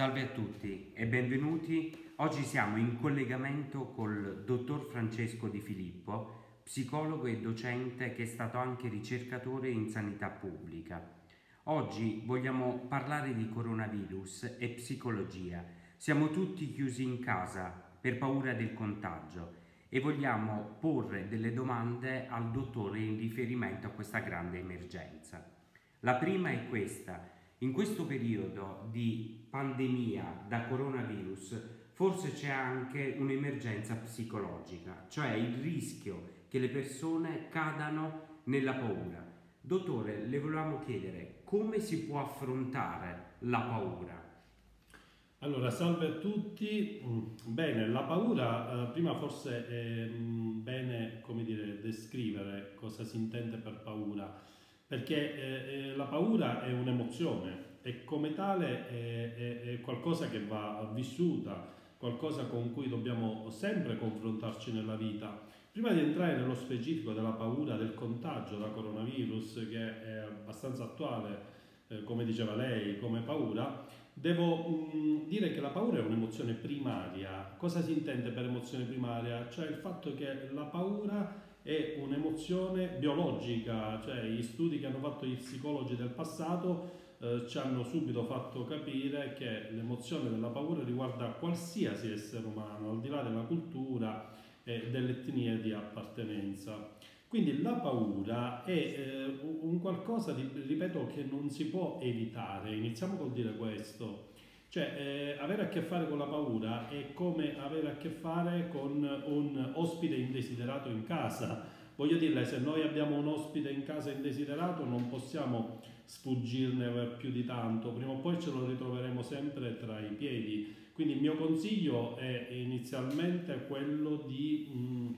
Salve a tutti e benvenuti. Oggi siamo in collegamento col dottor Francesco Di Filippo, psicologo e docente che è stato anche ricercatore in sanità pubblica. Oggi vogliamo parlare di coronavirus e psicologia. Siamo tutti chiusi in casa per paura del contagio e vogliamo porre delle domande al dottore in riferimento a questa grande emergenza. La prima è questa in questo periodo di pandemia da coronavirus forse c'è anche un'emergenza psicologica, cioè il rischio che le persone cadano nella paura. Dottore, le volevamo chiedere come si può affrontare la paura? Allora, salve a tutti. Mm, bene, la paura, eh, prima forse è mm, bene, come dire, descrivere cosa si intende per paura perché eh, eh, la paura è un'emozione e come tale è, è, è, qualcosa che va vissuta, qualcosa con cui dobbiamo sempre confrontarci nella vita. Prima di entrare nello specifico della paura del contagio da coronavirus, che è abbastanza attuale, eh, come diceva lei, come paura, devo mh, mm, dire che la paura è un'emozione primaria. Cosa si intende per emozione primaria? Cioè il fatto che la paura è un'emozione biologica, cioè gli studi che hanno fatto gli psicologi del passato eh, ci hanno subito fatto capire che l'emozione della paura riguarda qualsiasi essere umano, al di là della cultura e dell'etnia di appartenenza. Quindi la paura è eh, un qualcosa, di, ripeto, che non si può evitare. Iniziamo col dire questo. Cioè, eh, avere a che fare con la paura è come avere a che fare con un ospite indesiderato in casa. Voglio dire, se noi abbiamo un ospite in casa indesiderato non possiamo sfuggirne più di tanto, prima o poi ce lo ritroveremo sempre tra i piedi. Quindi il mio consiglio è inizialmente quello di mh,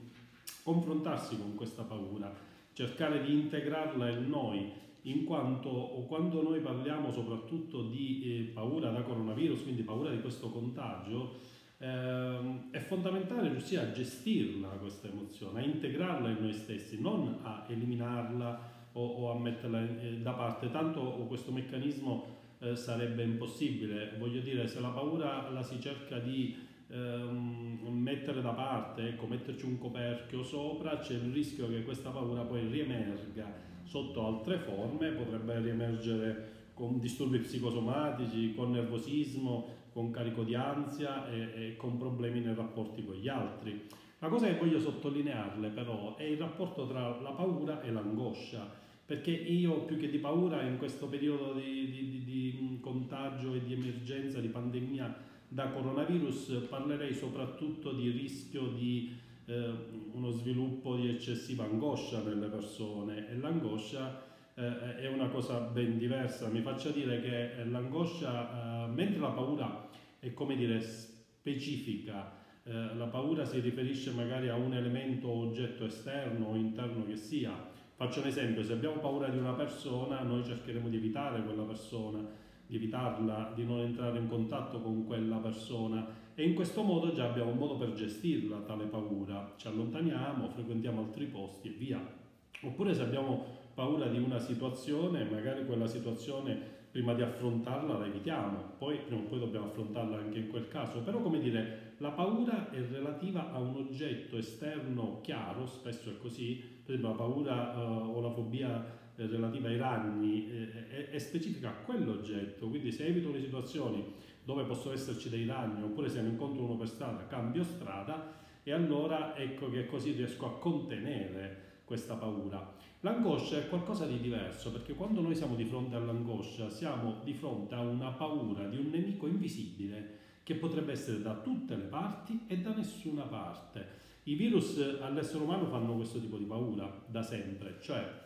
confrontarsi con questa paura, cercare di integrarla in noi in quanto quando noi parliamo soprattutto di eh, paura da coronavirus, quindi paura di questo contagio, ehm, è fondamentale riuscire a gestirla questa emozione, a integrarla in noi stessi, non a eliminarla o, a metterla eh, da parte, tanto questo meccanismo eh, sarebbe impossibile. Voglio dire, se la paura la si cerca di ehm, mettere da parte, ecco, metterci un coperchio sopra, c'è il rischio che questa paura poi riemerga sotto altre forme, potrebbe riemergere con disturbi psicosomatici, con nervosismo, con carico di ansia e, e, con problemi nei rapporti con gli altri. La cosa che voglio sottolinearle però è il rapporto tra la paura e l'angoscia, perché io più che di paura in questo periodo di, di, di, di contagio e di emergenza, di pandemia da coronavirus, parlerei soprattutto di rischio di eh, uno sviluppo di eccessiva angoscia nelle persone e l'angoscia eh, è una cosa ben diversa. Mi faccia dire che l'angoscia, eh, mentre la paura è come dire specifica, eh, la paura si riferisce magari a un elemento o oggetto esterno o interno che sia. Faccio un esempio, se abbiamo paura di una persona, noi cercheremo di evitare quella persona, di evitarla, di non entrare in contatto con quella persona e in questo modo già abbiamo un modo per gestirla tale paura, ci allontaniamo, frequentiamo altri posti e via. Oppure se abbiamo paura di una situazione, magari quella situazione prima di affrontarla la evitiamo, poi prima o poi dobbiamo affrontarla anche in quel caso, però come dire, la paura è relativa a un oggetto esterno chiaro, spesso è così, per esempio la paura uh, o la fobia relativa ai ragni eh, è, è specifica a quell'oggetto, quindi se evito le situazioni dove possono esserci dei ragni oppure se ne incontro uno per strada cambio strada e allora ecco che così riesco a contenere questa paura. L'angoscia è qualcosa di diverso perché quando noi siamo di fronte all'angoscia siamo di fronte a una paura di un nemico invisibile che potrebbe essere da tutte le parti e da nessuna parte. I virus all'essere umano fanno questo tipo di paura da sempre, cioè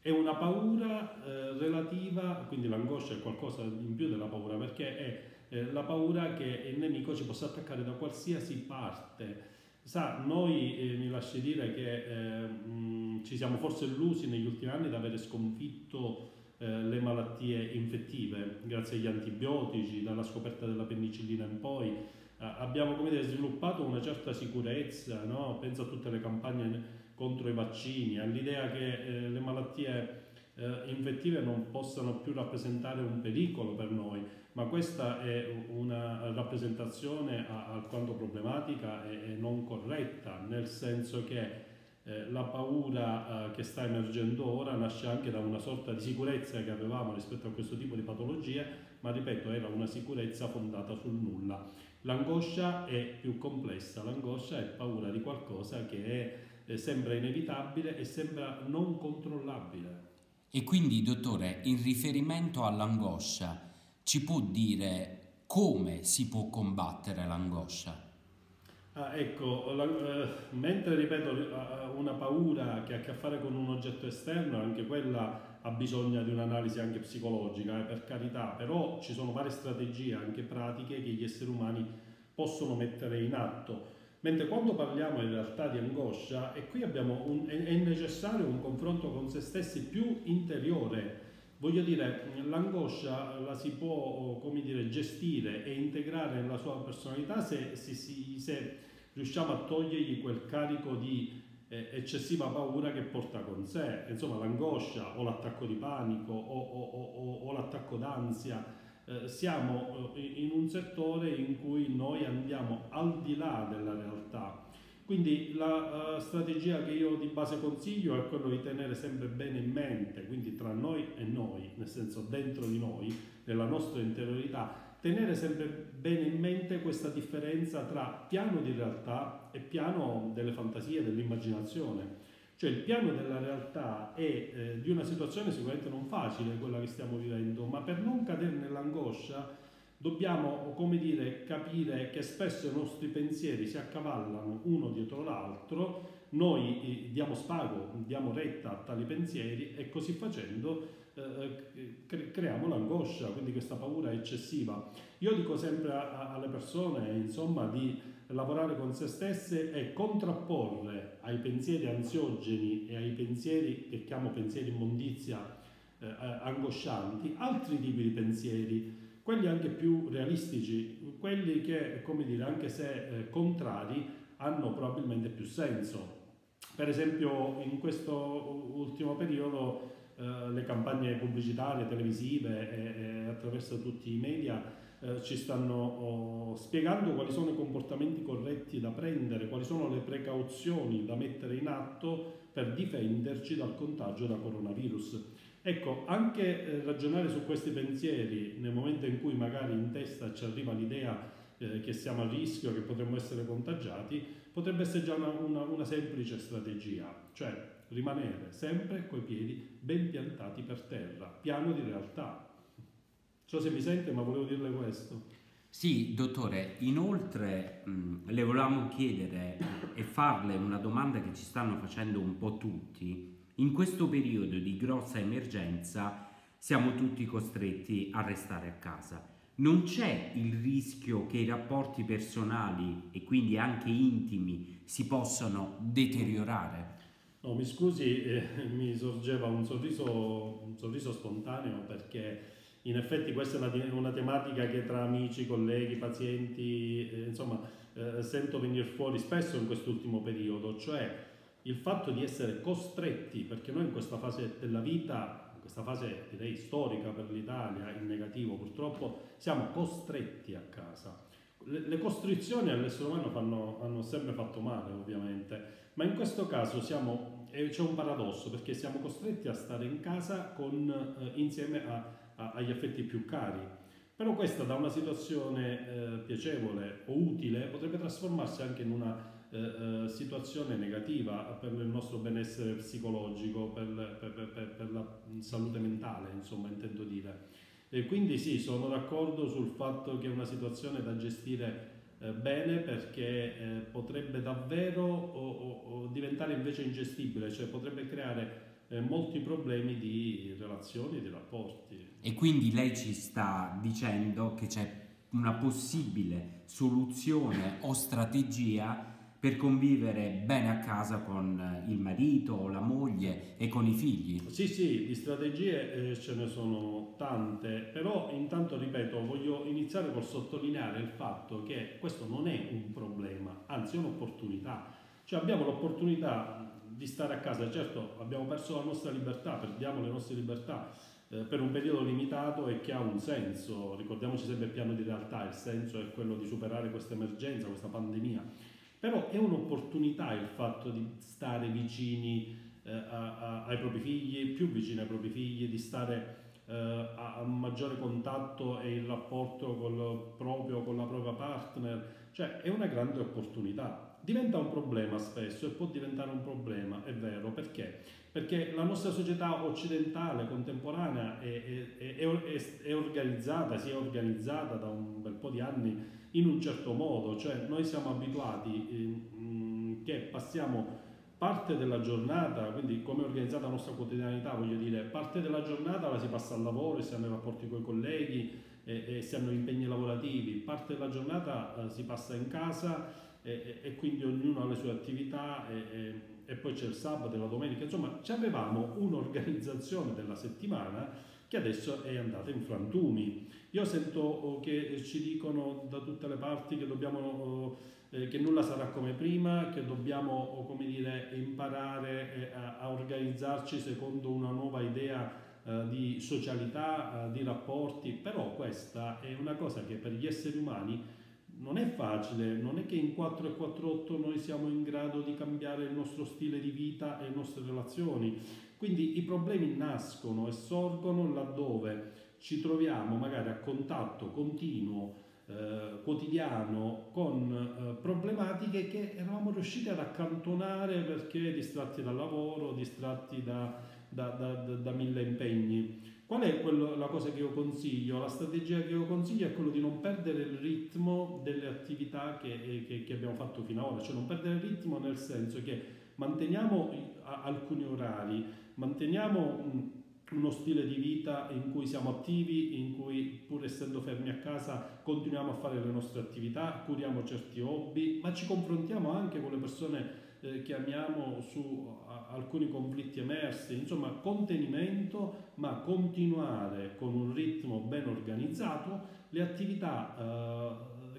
è una paura eh, relativa, quindi l'angoscia è qualcosa in più della paura, perché è eh, la paura che il nemico ci possa attaccare da qualsiasi parte. Sa, noi eh, mi lasci dire che eh, mh, ci siamo forse illusi negli ultimi anni di avere sconfitto eh, le malattie infettive grazie agli antibiotici, dalla scoperta della penicillina in poi. Abbiamo dire, sviluppato una certa sicurezza, no? penso a tutte le campagne contro i vaccini, all'idea che eh, le malattie eh, infettive non possano più rappresentare un pericolo per noi, ma questa è una rappresentazione alquanto problematica e, e non corretta, nel senso che eh, la paura eh, che sta emergendo ora nasce anche da una sorta di sicurezza che avevamo rispetto a questo tipo di patologie, ma ripeto, era una sicurezza fondata sul nulla. L'angoscia è più complessa, l'angoscia è paura di qualcosa che è, sembra inevitabile e sembra non controllabile. E quindi, dottore, in riferimento all'angoscia, ci può dire come si può combattere l'angoscia? Ah, ecco, la, eh, mentre ripeto una paura che ha a che fare con un oggetto esterno, anche quella ha bisogno di un'analisi anche psicologica, eh, per carità, però ci sono varie strategie anche pratiche che gli esseri umani possono mettere in atto. Mentre quando parliamo in realtà di angoscia, e qui un, è, necessario un confronto con se stessi più interiore, Voglio dire, l'angoscia la si può dire, gestire e integrare nella sua personalità se, se, se, riusciamo a togliergli quel carico di eh, eccessiva paura che porta con sé. Insomma, l'angoscia o l'attacco di panico o, o, o, o l'attacco d'ansia. Eh, siamo eh, in un settore in cui noi andiamo al di là della realtà quindi la uh, strategia che io di base consiglio è quello di tenere sempre bene in mente, quindi tra noi e noi, nel senso dentro di noi, nella nostra interiorità, tenere sempre bene in mente questa differenza tra piano di realtà e piano delle fantasie, dell'immaginazione. Cioè il piano della realtà è eh, di una situazione sicuramente non facile, quella che stiamo vivendo, ma per non cadere nell'angoscia dobbiamo, come dire, capire che spesso i nostri pensieri si accavallano uno dietro l'altro, noi eh, diamo spago, diamo retta a tali pensieri e così facendo eh, eh creiamo l'angoscia, quindi questa paura eccessiva. Io dico sempre a, alle persone, insomma, di lavorare con se stesse e contrapporre ai pensieri ansiogeni e ai pensieri che chiamo pensieri immondizia eh, eh angoscianti, altri tipi di pensieri quelli anche più realistici, quelli che, come dire, anche se eh, contrari, hanno probabilmente più senso. Per esempio, in questo ultimo periodo eh, le campagne pubblicitarie, televisive e, e attraverso tutti i media eh, ci stanno oh, spiegando quali sono i comportamenti corretti da prendere, quali sono le precauzioni da mettere in atto per difenderci dal contagio da coronavirus. Ecco, anche eh, ragionare su questi pensieri nel momento in cui magari in testa ci arriva l'idea eh, che siamo a rischio, che potremmo essere contagiati, potrebbe essere già una, una, una semplice strategia, cioè rimanere sempre coi piedi ben piantati per terra, piano di realtà. Non so se mi sente, ma volevo dirle questo. Sì, dottore, inoltre mh, le volevamo chiedere e farle una domanda che ci stanno facendo un po' tutti in questo periodo di grossa emergenza siamo tutti costretti a restare a casa. Non c'è il rischio che i rapporti personali e quindi anche intimi si possano deteriorare? No, mi scusi, eh, mi sorgeva un sorriso, un sorriso, spontaneo perché in effetti questa è una, una tematica che tra amici, colleghi, pazienti, eh, insomma, eh, sento venire fuori spesso in quest'ultimo periodo, cioè il fatto di essere costretti, perché noi in questa fase della vita, in questa fase direi storica per l'Italia, in negativo purtroppo, siamo costretti a casa. Le, le costrizioni all'essere umano fanno, hanno sempre fatto male ovviamente, ma in questo caso siamo, c'è un paradosso perché siamo costretti a stare in casa con, eh, insieme a, a, agli affetti più cari. Però questa da una situazione eh, piacevole o utile potrebbe trasformarsi anche in una eh, eh, situazione negativa per il nostro benessere psicologico, per, per, per, per, la salute mentale, insomma, intendo dire. E quindi sì, sono d'accordo sul fatto che è una situazione da gestire eh, bene perché eh, potrebbe davvero diventare invece ingestibile, cioè potrebbe creare eh, molti problemi di relazioni, di rapporti. E quindi lei ci sta dicendo che c'è una possibile soluzione o strategia per convivere bene a casa con eh, il marito, la moglie e con i figli? Sì, sì, di strategie eh, ce ne sono tante, però intanto ripeto, voglio iniziare col sottolineare il fatto che questo non è un problema, anzi è un'opportunità. Cioè abbiamo l'opportunità di stare a casa. Certo, abbiamo perso la nostra libertà, perdiamo le nostre libertà eh, per un periodo limitato e che ha un senso. Ricordiamoci sempre il piano di realtà, il senso è quello di superare questa emergenza, questa pandemia. Però è un'opportunità il fatto di stare vicini eh, a, a, ai propri figli, più vicini ai propri figli, di stare eh, a, a maggiore contatto e il rapporto col proprio, con la propria partner. Cioè è una grande opportunità diventa un problema spesso e può diventare un problema, è vero, perché? Perché la nostra società occidentale contemporanea è, è, è, è, organizzata, si è organizzata da un bel po' di anni in un certo modo, cioè noi siamo abituati eh, che passiamo parte della giornata, quindi come è organizzata la nostra quotidianità, voglio dire, parte della giornata la si passa al lavoro, si hanno i rapporti con i colleghi e, e si hanno impegni lavorativi, parte della giornata eh, si passa in casa e, e, quindi ognuno ha le sue attività e, poi c'è il sabato e la domenica, insomma avevamo un'organizzazione della settimana che adesso è andata in frantumi. Io sento oh, che ci dicono da tutte le parti che, dobbiamo, oh, eh, che nulla sarà come prima, che dobbiamo oh, dire, imparare eh, a, a, organizzarci secondo una nuova idea eh, di socialità, di rapporti, però questa è una cosa che per gli esseri umani non è facile, non è che in 4 e 4.8 noi siamo in grado di cambiare il nostro stile di vita e le nostre relazioni. Quindi i problemi nascono e sorgono laddove ci troviamo magari a contatto continuo, eh, quotidiano, con eh, problematiche che eravamo riusciti ad accantonare perché distratti dal lavoro, distratti da, da, da, da mille impegni. Qual è quello, la cosa che io consiglio? La strategia che io consiglio è quello di non perdere il ritmo delle attività che, che, che abbiamo fatto fino ad ora, cioè non perdere il ritmo nel senso che manteniamo alcuni orari, manteniamo uno stile di vita in cui siamo attivi, in cui pur essendo fermi a casa continuiamo a fare le nostre attività, curiamo certi hobby, ma ci confrontiamo anche con le persone eh, che amiamo su alcuni conflitti emersi, insomma contenimento, ma continuare con un ritmo ben organizzato le attività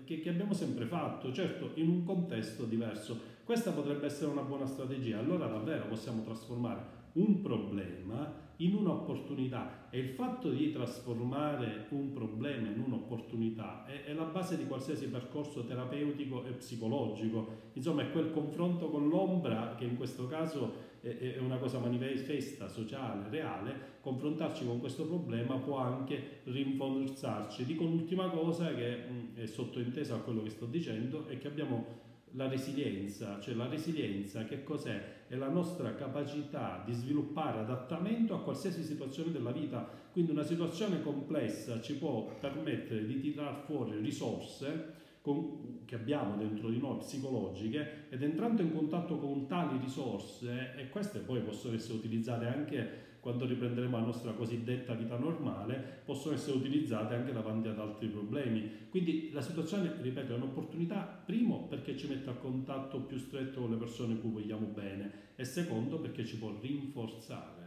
eh, che abbiamo sempre fatto, certo in un contesto diverso. Questa potrebbe essere una buona strategia, allora davvero possiamo trasformare un problema in un'opportunità e il fatto di trasformare un problema in un'opportunità è, è, la base di qualsiasi percorso terapeutico e psicologico. Insomma, è quel confronto con l'ombra che in questo caso è, è una cosa manifesta, sociale, reale. Confrontarci con questo problema può anche rinforzarci. Dico l'ultima cosa che mh, è sottointesa a quello che sto dicendo è che abbiamo la resilienza, cioè la resilienza che cos'è? È la nostra capacità di sviluppare adattamento a qualsiasi situazione della vita, quindi una situazione complessa ci può permettere di tirar fuori risorse con, che abbiamo dentro di noi psicologiche ed entrando in contatto con tali risorse e queste poi possono essere utilizzate anche quando riprenderemo la nostra cosiddetta vita normale, possono essere utilizzate anche davanti ad altri problemi. Quindi la situazione, ripeto, è un'opportunità, primo perché ci mette a contatto più stretto con le persone cui vogliamo bene e secondo perché ci può rinforzare.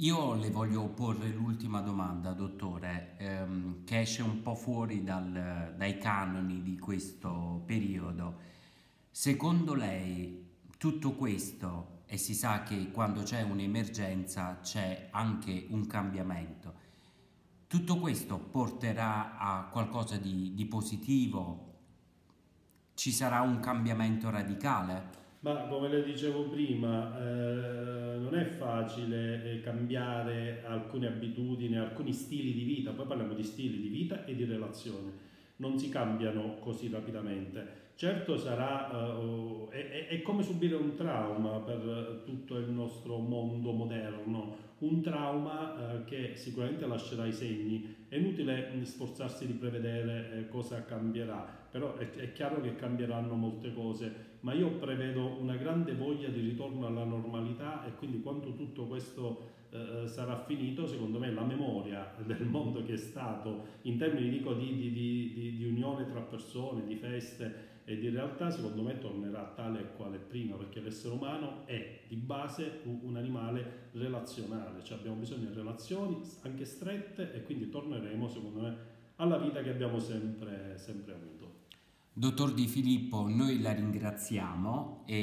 Io le voglio porre l'ultima domanda, dottore, ehm, che esce un po' fuori dal, dai canoni di questo periodo. Secondo lei tutto questo e si sa che quando c'è un'emergenza c'è anche un cambiamento. Tutto questo porterà a qualcosa di, di positivo? Ci sarà un cambiamento radicale? Ma come le dicevo prima, eh, non è facile eh, cambiare alcune abitudini, alcuni stili di vita, poi parliamo di stili di vita e di relazione, non si cambiano così rapidamente. Certo sarà, uh, è, è, come subire un trauma per tutto il nostro mondo moderno, un trauma uh, che sicuramente lascerà i segni. È inutile sforzarsi di prevedere eh, cosa cambierà, però è, è, chiaro che cambieranno molte cose, ma io prevedo una grande voglia di ritorno alla normalità e quindi quando tutto questo uh, sarà finito, secondo me la memoria del mondo che è stato, in termini dico, di, di, di, di unione tra persone, di feste, ed in realtà secondo me tornerà tale e quale prima perché l'essere umano è di base un animale relazionale, cioè abbiamo bisogno di relazioni anche strette e quindi torneremo secondo me alla vita che abbiamo sempre, sempre avuto. Dottor Di Filippo, noi la ringraziamo e